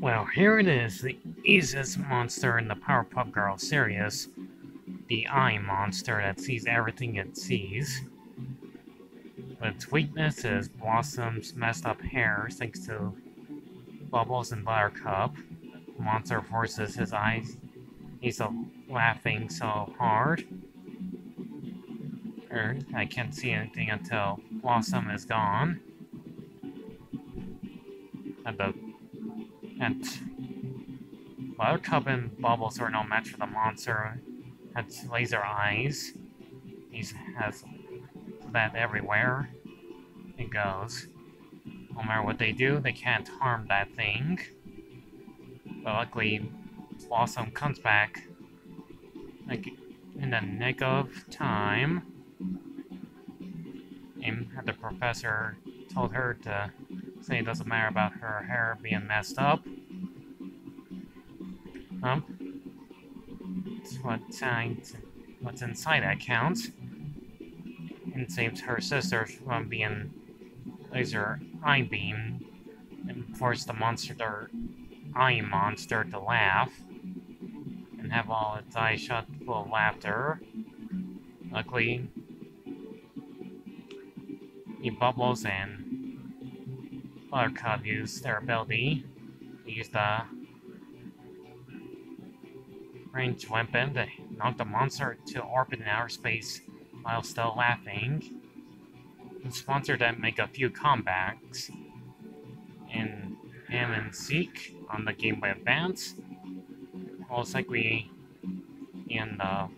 Well, here it is, the easiest monster in the Powerpuff Girls series. The Eye Monster that sees everything it sees. Its weakness is Blossom's messed up hair thanks to Bubbles and Buttercup. Monster forces his eyes. He's laughing so hard. Er, I can't see anything until Blossom is gone. And the and Buttercup and Bubbles are no match for the monster. Has laser eyes. He has that everywhere it goes. No matter what they do, they can't harm that thing. But luckily, Blossom comes back like in the nick of time. And the professor told her to it doesn't matter about her hair being messed up. Um, what what's inside that counts. And saves her sister from being laser eye beam and force the monster to, eye monster to laugh and have all its eyes shut full of laughter. Luckily, he bubbles and Buttercup use their ability use the range weapon to knock the monster to orbit in outer space while still laughing. The sponsor then make a few comebacks in him and Seek on the Game Boy Advance. Most likely in the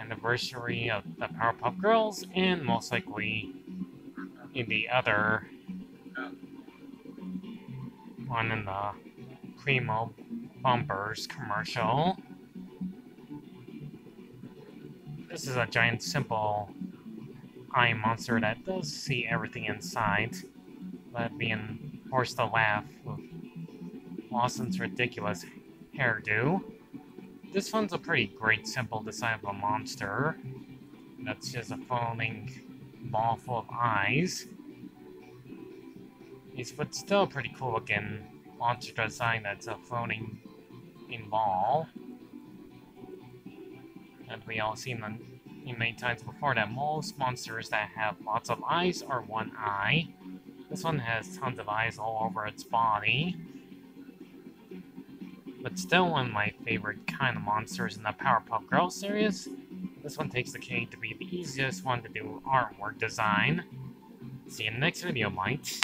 anniversary of the Powerpuff Girls, and most likely in the other one in the Primo Bumpers commercial. This is a giant simple eye monster that does see everything inside, but being forced to laugh with Blossom's ridiculous hairdo. This one's a pretty great simple design of a monster. That's just a foaming ball full of eyes. It's but still pretty cool looking monster design that's a floating in ball. And we all seen them many times before that most monsters that have lots of eyes are one eye. This one has tons of eyes all over its body. But still one of my favorite kind of monsters in the Powerpuff Girls series. This one takes the cake to be the easiest one to do artwork design. See you in the next video, mites.